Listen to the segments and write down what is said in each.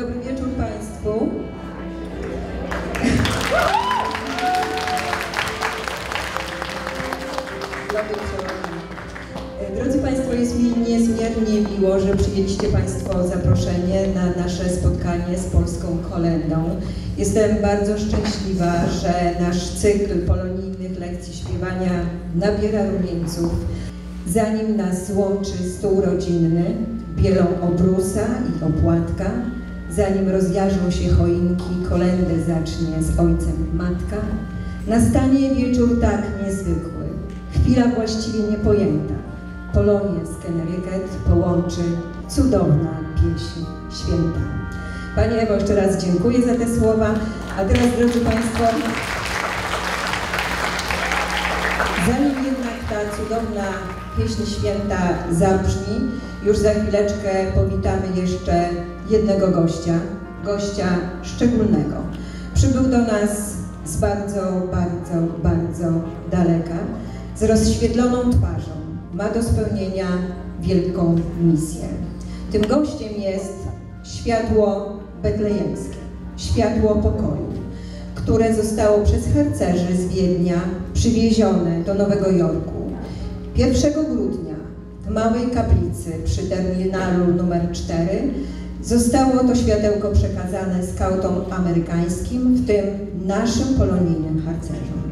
Dobry wieczór Państwu. Drodzy Państwo, jest mi niezmiernie miło, że przyjęliście Państwo zaproszenie na nasze spotkanie z polską kolendą. Jestem bardzo szczęśliwa, że nasz cykl polonijnych lekcji śpiewania nabiera rumieńców. Zanim nas złączy stół rodzinny, bielą obrusa i opłatka, zanim rozjażą się choinki, kolendę zacznie z ojcem matka, nastanie wieczór tak niezwykły, chwila właściwie niepojęta. Polonię z Kenneryket połączy cudowna pieśń święta. Pani Ewo, jeszcze raz dziękuję za te słowa, a teraz, drodzy Państwo, cudowna pieśń święta zabrzmi, już za chwileczkę powitamy jeszcze jednego gościa, gościa szczególnego. Przybył do nas z bardzo, bardzo, bardzo daleka, z rozświetloną twarzą. Ma do spełnienia wielką misję. Tym gościem jest światło betlejemskie, światło pokoju, które zostało przez harcerzy z Wiednia przywiezione do Nowego Jorku 1 grudnia w małej kaplicy przy terminalu numer 4 zostało to światełko przekazane skautom amerykańskim, w tym naszym polonijnym harcerzom.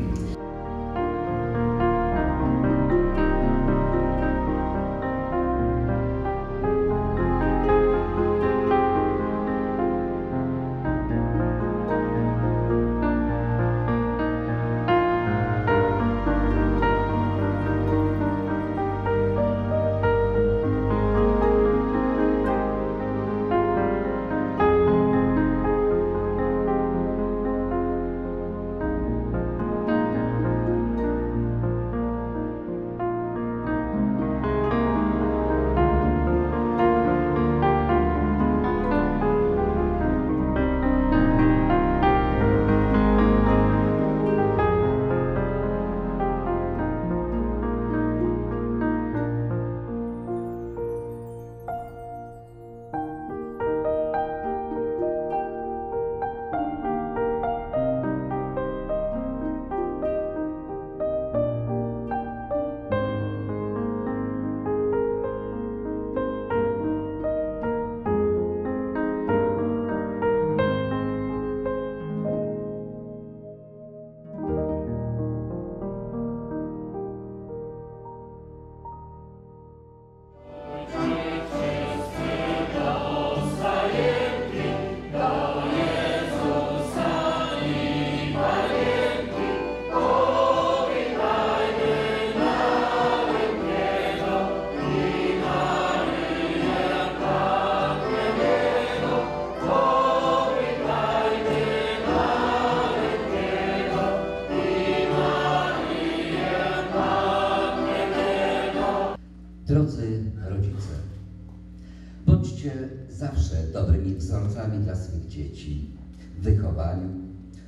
Wzorcami dla swych dzieci w wychowaniu,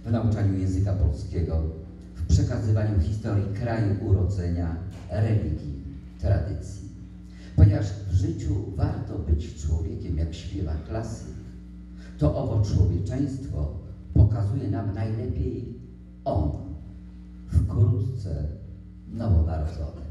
w nauczaniu języka polskiego, w przekazywaniu historii kraju urodzenia, religii, tradycji. Ponieważ w życiu warto być człowiekiem, jak śpiewa klasyk, to owo człowieczeństwo pokazuje nam najlepiej on, wkrótce nowonarodzony.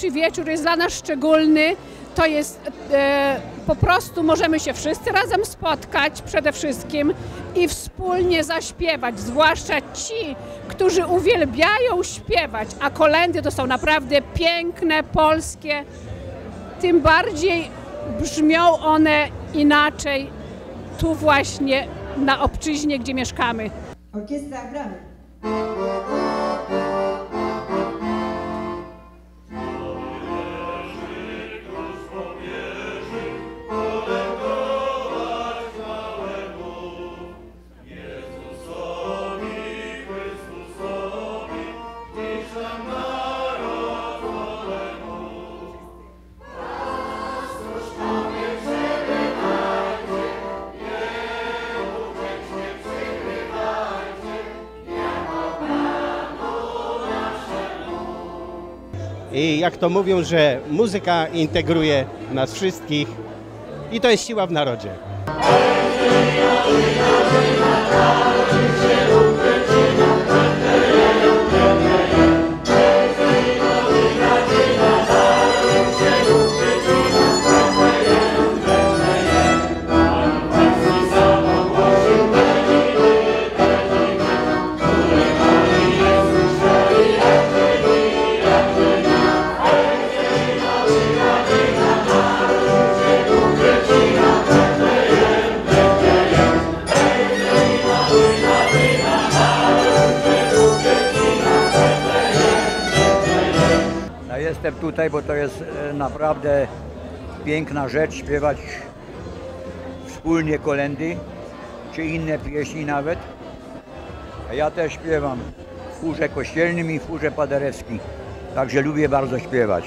Dzisiejszy wieczór jest dla nas szczególny. To jest e, po prostu możemy się wszyscy razem spotkać przede wszystkim i wspólnie zaśpiewać, zwłaszcza ci, którzy uwielbiają śpiewać, a kolendy to są naprawdę piękne, polskie. Tym bardziej brzmią one inaczej tu właśnie na obczyźnie, gdzie mieszkamy. Orkiestra gramy. I jak to mówią, że muzyka integruje nas wszystkich i to jest siła w narodzie. Jestem tutaj, bo to jest e, naprawdę piękna rzecz śpiewać wspólnie kolendy, czy inne pieśni nawet. A ja też śpiewam w chórze kościelnym i w chórze paderewskim, także lubię bardzo śpiewać.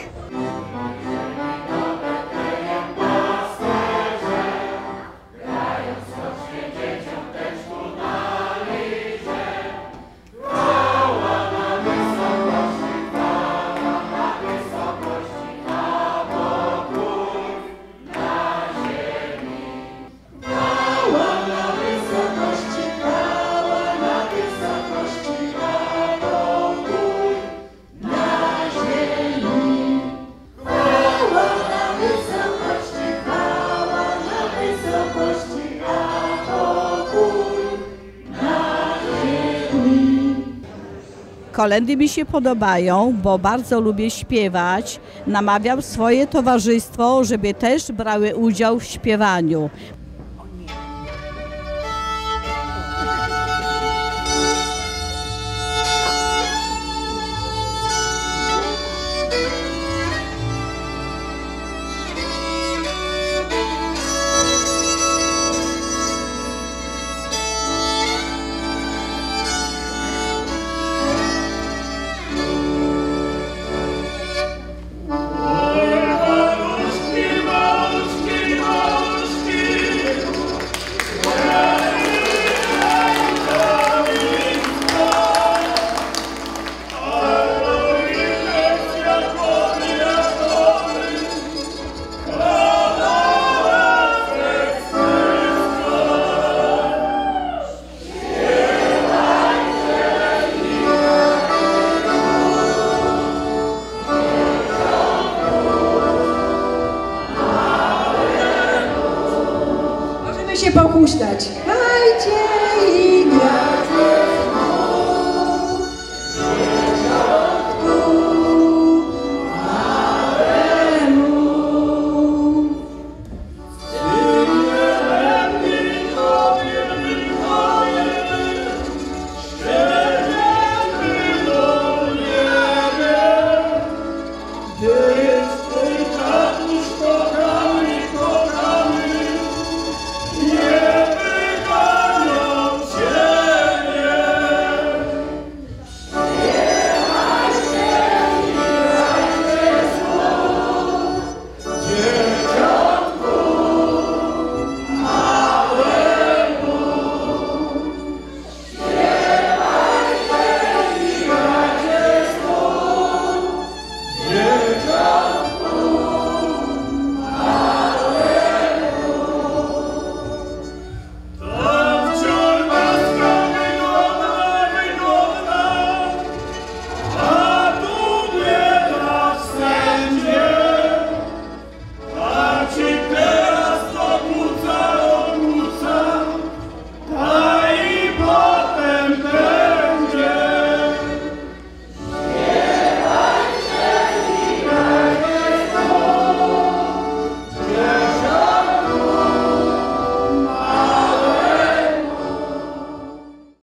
Kolendy mi się podobają, bo bardzo lubię śpiewać. Namawiam swoje towarzystwo, żeby też brały udział w śpiewaniu. Możemy się